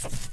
just